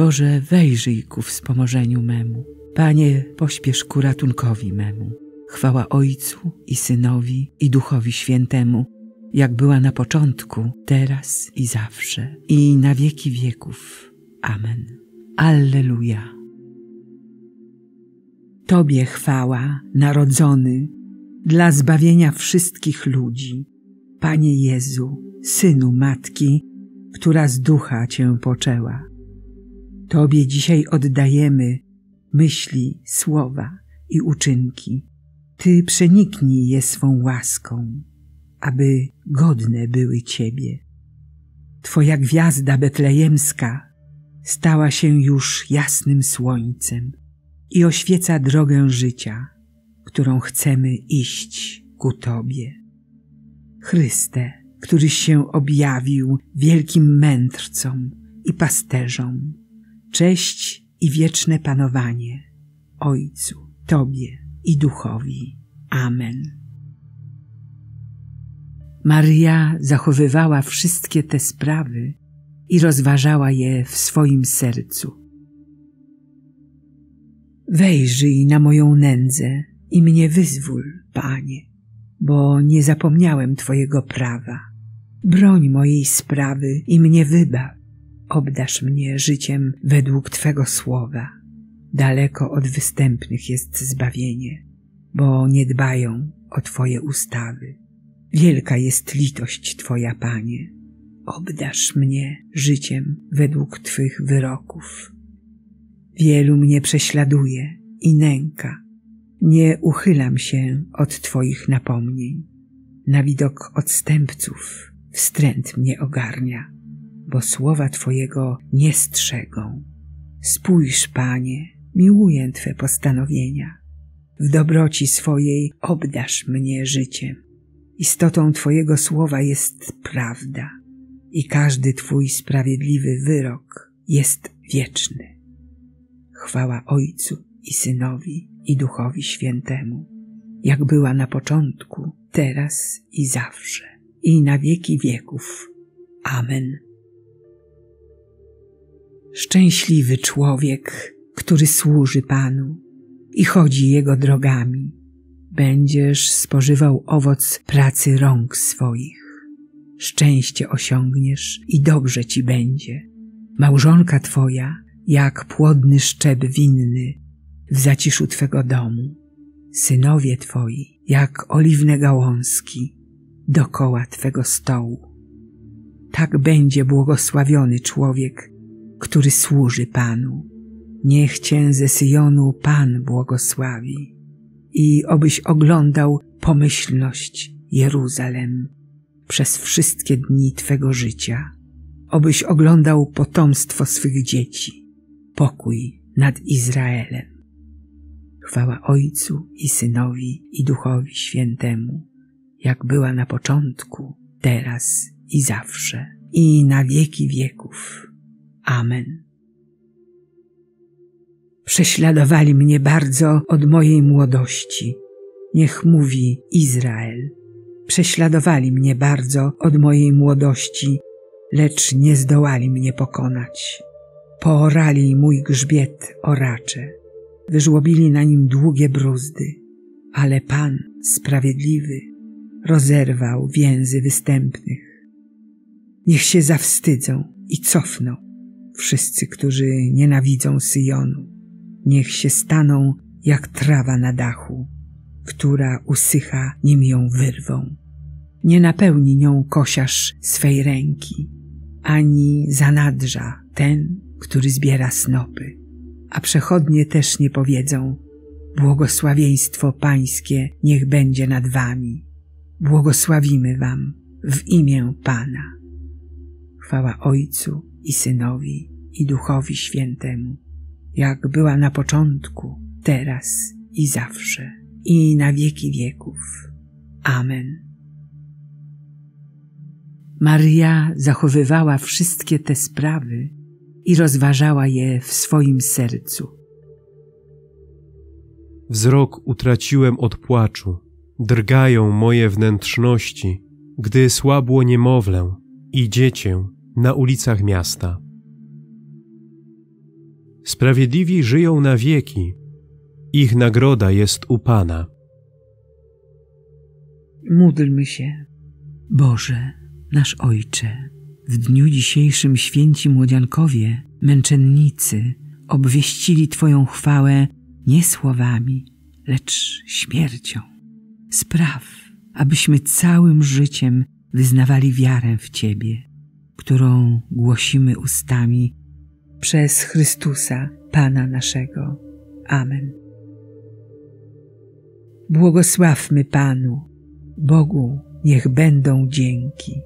Boże, wejrzyj ku wspomożeniu memu. Panie, pośpiesz ku ratunkowi memu. Chwała Ojcu i Synowi i Duchowi Świętemu, jak była na początku, teraz i zawsze, i na wieki wieków. Amen. Alleluja. Tobie chwała, narodzony, dla zbawienia wszystkich ludzi. Panie Jezu, Synu Matki, która z ducha Cię poczęła. Tobie dzisiaj oddajemy myśli, słowa i uczynki. Ty przeniknij je swą łaską, aby godne były Ciebie. Twoja gwiazda betlejemska stała się już jasnym słońcem i oświeca drogę życia, którą chcemy iść ku Tobie. Chryste, któryś się objawił wielkim mędrcom i pasterzom, cześć i wieczne panowanie Ojcu, Tobie i Duchowi. Amen. Maria zachowywała wszystkie te sprawy i rozważała je w swoim sercu. Wejrzyj na moją nędzę i mnie wyzwól, Panie, bo nie zapomniałem Twojego prawa. Broń mojej sprawy i mnie wybaw. Obdasz mnie życiem według Twego słowa. Daleko od występnych jest zbawienie, bo nie dbają o Twoje ustawy. Wielka jest litość Twoja, Panie. Obdasz mnie życiem według Twych wyroków. Wielu mnie prześladuje i nęka. Nie uchylam się od Twoich napomnień. Na widok odstępców wstręt mnie ogarnia, bo słowa Twojego nie strzegą. Spójrz, Panie, miłuję Twe postanowienia. W dobroci swojej obdasz mnie życiem. Istotą Twojego słowa jest prawda i każdy Twój sprawiedliwy wyrok jest wieczny. Chwała Ojcu i Synowi i Duchowi Świętemu, jak była na początku, teraz i zawsze, i na wieki wieków. Amen. Szczęśliwy człowiek, który służy Panu i chodzi Jego drogami, będziesz spożywał owoc pracy rąk swoich. Szczęście osiągniesz i dobrze ci będzie. Małżonka Twoja jak płodny szczep winny w zaciszu Twego domu. Synowie Twoi, jak oliwne gałązki dokoła Twego stołu. Tak będzie błogosławiony człowiek, który służy Panu. Niech Cię ze Syjonu Pan błogosławi i obyś oglądał pomyślność Jeruzalem przez wszystkie dni Twego życia, obyś oglądał potomstwo swych dzieci, pokój nad Izraelem. Chwała Ojcu i Synowi i Duchowi Świętemu, jak była na początku, teraz i zawsze, i na wieki wieków. Amen. Prześladowali mnie bardzo od mojej młodości. Niech mówi Izrael. Prześladowali mnie bardzo od mojej młodości, lecz nie zdołali mnie pokonać. Poorali mój grzbiet oracze, wyżłobili na nim długie bruzdy, ale Pan sprawiedliwy rozerwał więzy występnych. Niech się zawstydzą i cofną wszyscy, którzy nienawidzą Syjonu. Niech się staną jak trawa na dachu, która usycha, nim ją wyrwą. Nie napełni nią kosiarz swej ręki, ani zanadrza ten, który zbiera snopy. A przechodnie też nie powiedzą, błogosławieństwo Pańskie niech będzie nad wami. Błogosławimy wam w imię Pana. Chwała Ojcu i Synowi i Duchowi Świętemu, jak była na początku, teraz i zawsze, i na wieki wieków. Amen. Maria zachowywała wszystkie te sprawy i rozważała je w swoim sercu. Wzrok utraciłem od płaczu, drgają moje wnętrzności, gdy słabło niemowlę i dziecię na ulicach miasta. Sprawiedliwi żyją na wieki. Ich nagroda jest u Pana. Módlmy się. Boże, nasz Ojcze, w dniu dzisiejszym święci młodziankowie, męczennicy, obwieścili Twoją chwałę nie słowami, lecz śmiercią. Spraw, abyśmy całym życiem wyznawali wiarę w Ciebie, którą głosimy ustami przez Chrystusa, Pana naszego. Amen. Błogosławmy Panu, Bogu niech będą dzięki.